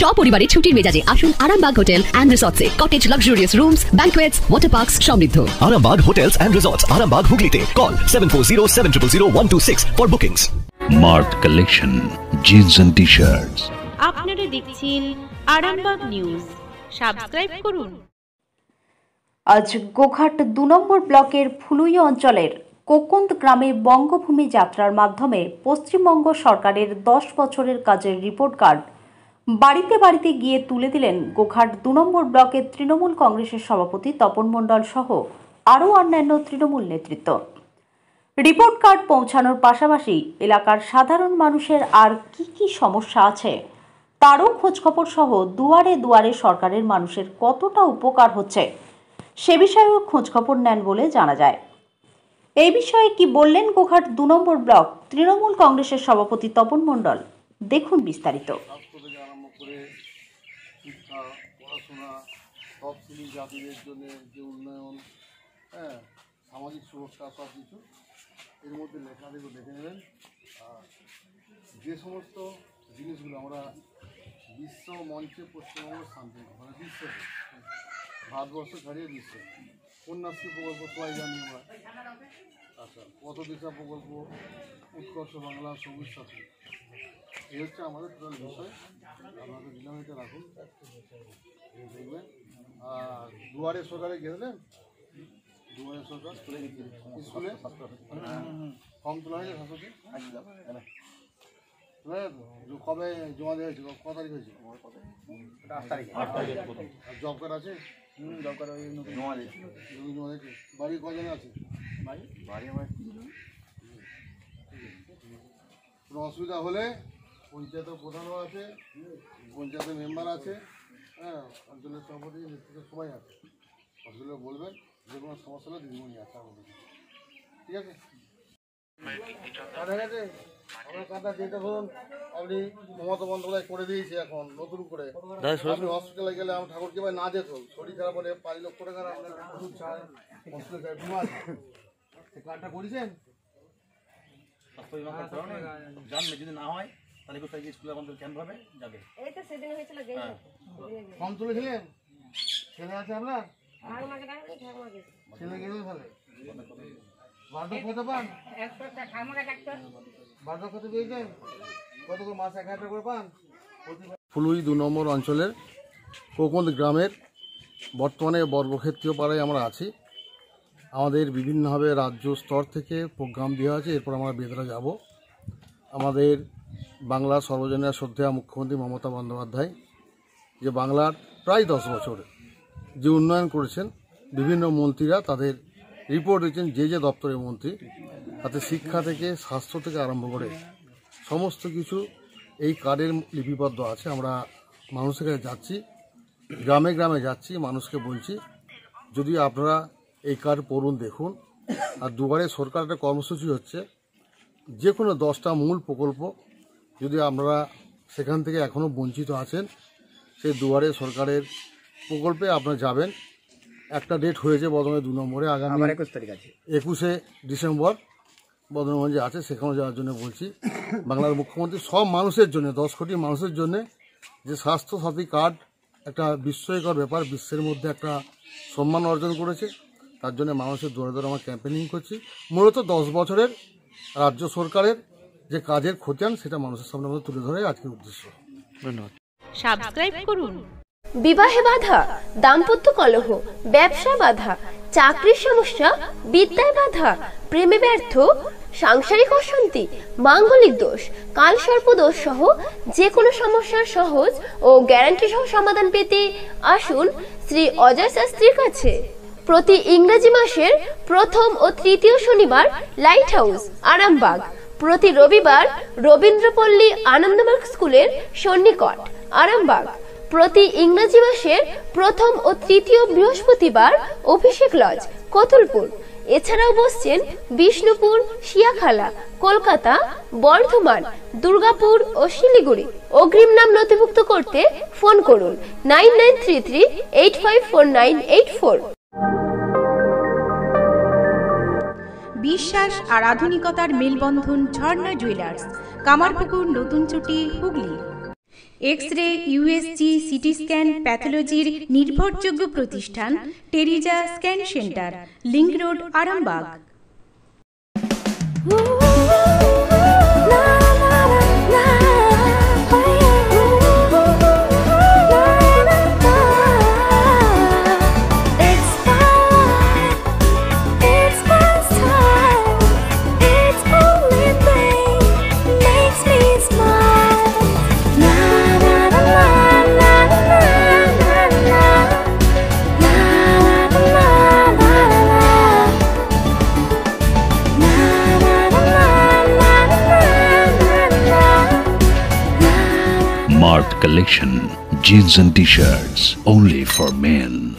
সপরিবারে ছুটির মেজাজে আসুন Arambagh hotel and রিসর্টসে cottage luxurious rooms banquets water parks সমৃদ্ধ। Arambag Hotels and Resorts, Arambag Hooghly Call 740 for bookings. Mart collection jeans and T shirts আপনারা দেখছেন Arambagh news subscribe করুন। আজ গোঘাট দু নম্বর ব্লকের ফুলুই অঞ্চলের কোকন্দ গ্রামে বঙ্গভূমি যাত্রার মাধ্যমে পশ্চিমবঙ্গ সরকারের দশ বছরের কাজের রিপোর্ট কার্ড বাড়িতে বাড়িতে গিয়ে তুলে দিলেন গোঘাট দু নম্বর ব্লকের তৃণমূল কংগ্রেসের সভাপতি তপন মণ্ডল সহ আরও অন্যান্য তৃণমূল নেতৃত্ব। রিপোর্ট কার্ড পৌঁছানোর পাশাপাশি এলাকার সাধারণ মানুষের আর কি কি সমস্যা আছে তারও খোঁজখবর সহ দুয়ারে দুয়ারে সরকারের মানুষের কতটা উপকার হচ্ছে সে বিষয়েও খোঁজখবর নেন বলে জানা যায়। এই বিষয়ে কি বললেন গোঘাট দু নম্বর ব্লক তৃণমূল কংগ্রেসের সভাপতি তপন মণ্ডল? দেখুন বিস্তারিত। করে শিক্ষা, পড়াশোনা, সব শ্রেণি জাতিদের জন্য যে উন্নয়ন হ্যাঁ সামাজিক সুরক্ষা সব কিছু, এর মধ্যে লেখা দেখে দেখে নেবেন। আর যে সমস্ত জিনিসগুলো আমরা বিশ্ব মঞ্চে পশ্চিমবঙ্গ শান্তি মানে বিশ্বে, ভারতবর্ষ ছাড়িয়ে বিশ্ব। কন্যাশ্রী প্রকল্প সবাই জানি আমরা। আচ্ছা পথ দিশা প্রকল্প, উৎকর্ষ বাংলা সবুজ সাথী। এই হচ্ছে আমাদের টোটাল বিষয়। আপনাদের দিলাম এটা রাখুন। দেখবেন। আর দুয়ারে সরকারে গেলেন দুয়ারে সরকার স্কুলে স্কুলে? ফর্ম তোলা হয়েছে শাসকে কবে জমা দেওয়া হয়েছে ক তারিখ হয়েছে আর জব কার্ড আছে? জব কার্ড জমা দিয়েছে। জমা দিয়েছে। বাড়ি কজন আছে? বাড়ি? বাড়ি আমার কোনো অসুবিধা হলে পঞ্চায়েতের প্রধানও আছে পঞ্চায়েতের মেম্বার আছে হ্যাঁ অঞ্চলের সভাপতি নেতৃত্ব সবাই আছে। অসুবিধা বলবেন যে কোনো সমস্যা হলে দিদিমণি আছে আমাদের ঠিক আছে? যেটা ধরুন আপনি মমতা বন্দ্যোপাধ্যায় করে দিয়েছে এখন নতুন করে। আপনি হসপিটালে গেলে আমার ঠাকুরকে ভাই না যেত শরীর খারাপ হলে পাঁচ লক্ষ টাকার আপনার ওষুধ ছাড় হসপিটালে সে কার্ডটা করেছেন? জানবে যদি না হয় তাহলে কোথায় গিয়ে স্কুলে আমাদের ক্যাম্প হবে? যাবে। ফর্ম তুলেছিলেন? ছেলে আছে আপনার? ছেলে গেলে বার্ধক্য কত পান? বার্ধক্য কত পেয়েছেন? কত করে মাস এক হাজার করে পান? ফুলুই দু নম্বর অঞ্চলের কোকন্দ গ্রামের বর্তমানে বর্গক্ষেত্রীয় পাড়ায় আমরা আছি। আমাদের বিভিন্নভাবে রাজ্য স্তর থেকে প্রোগ্রাম দেওয়া আছে এরপর আমরা বেদরা যাব। আমাদের বাংলার সর্বজনীয় শ্রদ্ধেয়া মুখ্যমন্ত্রী মমতা বন্দ্যোপাধ্যায়, যে বাংলার প্রায় দশ বছর যে উন্নয়ন করেছেন, বিভিন্ন মন্ত্রীরা তাদের রিপোর্ট দিয়েছেন যে যে দপ্তরের মন্ত্রী, তাতে শিক্ষা থেকে, স্বাস্থ্য থেকে আরম্ভ করে সমস্ত কিছু এই কার্ডের লিপিবদ্ধ আছে। আমরা মানুষের কাছে যাচ্ছি, গ্রামে গ্রামে যাচ্ছি, মানুষকে বলছি, যদি আপনারা এই কার্ড পড়ুন, দেখুন, আর দুবারে সরকার একটা কর্মসূচি হচ্ছে যে কোনো দশটা মূল প্রকল্প যদি আপনারা সেখান থেকে এখনও বঞ্চিত আছেন সেই দুয়ারে সরকারের প্রকল্পে আপনারা যাবেন। একটা ডেট হয়েছে বদমে দু নম্বরে আগামী একুশ তারিখ আছে। একুশে ডিসেম্বর বদনগঞ্জে আছে সেখানে যাওয়ার জন্য বলছি। বাংলার মুখ্যমন্ত্রী সব মানুষের জন্য দশ কোটি মানুষের জন্য যে স্বাস্থ্য সাথী কার্ড একটা বিস্ময়কর ব্যাপার বিশ্বের মধ্যে একটা সম্মান অর্জন করেছে। তার জন্য মানুষের দৌড়ে দৌড়ে আমরা ক্যাম্পেনিং করছি। মূলত দশ বছরের রাজ্য সরকারের যে কাজের খতিয়ান সেটা মানুষের সামনে আমাদের তুলে ধরে আজকের উদ্দেশ্য। ধন্যবাদ। সাবস্ক্রাইব করুন। বিবাহে বাধা দাম্পত্য কলহ ব্যবসা বাধা চাকরির সমস্যা বিদ্যায় বাধা প্রেমে ব্যর্থ সাংসারিক অশান্তি মাঙ্গলিক দোষ কালসর্প দোষ সহ যে কোনো সমস্যার সহজ ও গ্যারান্টি সহ সমাধান পেতে আসুন শ্রী অজয় শাস্ত্রীর কাছে। প্রতি ইংরেজি মাসের প্রথম ও তৃতীয় শনিবার লাইট হাউস আরামবাগ। প্রতি রবিবার রবীন্দ্রপল্লী আনন্দমার্গ স্কুলের সন্নিকট, আরামবাগ। প্রতি ইংরেজি মাসের প্রথম ও তৃতীয় বৃহস্পতিবার অভিষেক লজ, কতুলপুর। এছাড়াও বসছেন বিষ্ণুপুর, শিয়াখালা, কলকাতা, বর্ধমান, দুর্গাপুর ও শিলিগুড়ি। অগ্রিম নাম নথিভুক্ত করতে ফোন করুন nine nine three three eight five four nine eight four. বিশ্বাস আর আধুনিকতার মেলবন্ধন ঝর্ণা জুয়েলার্স কামারপুকুর নতুন চুটি Hooghly. X ray USG CT scan প্যাথোলজির নির্ভরযোগ্য প্রতিষ্ঠান, Teresa scan centre link road Arambag Mart Collection Jeans and T-shirts only for men.